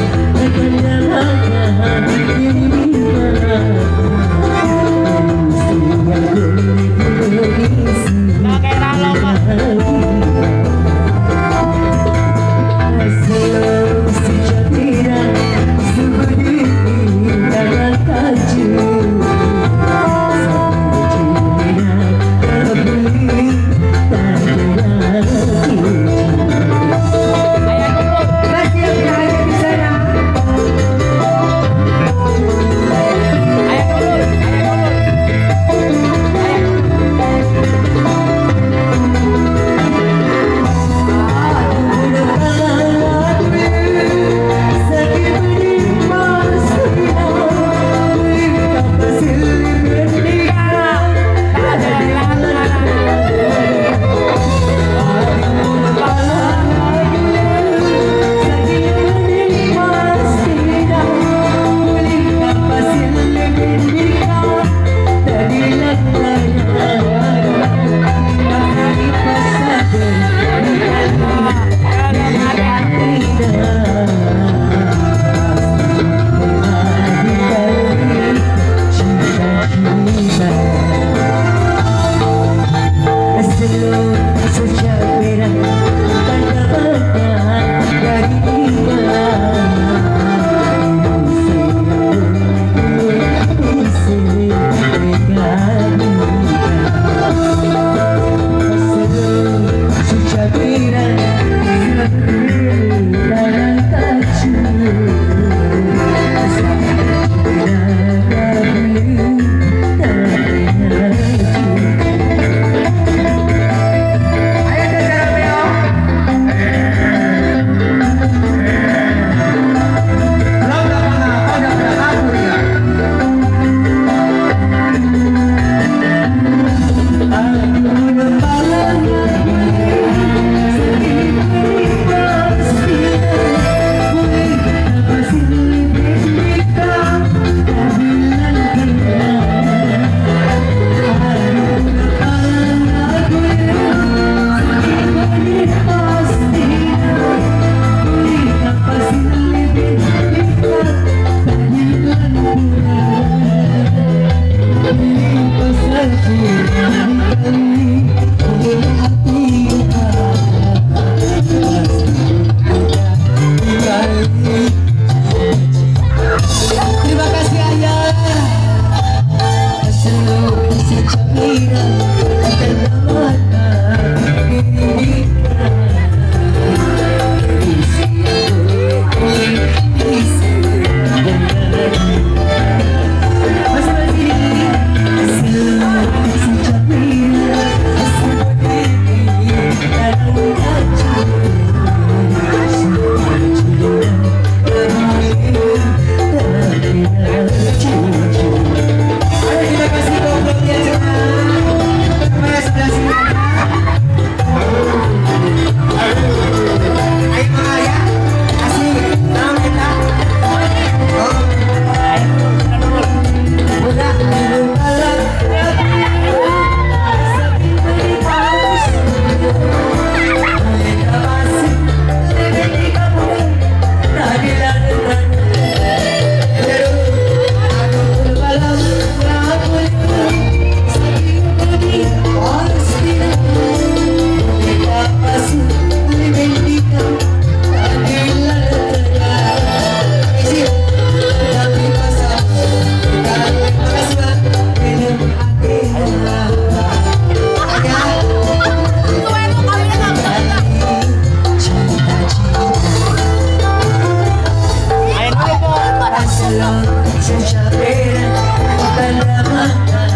Yeah. Pangalan, pangalan, pangalan.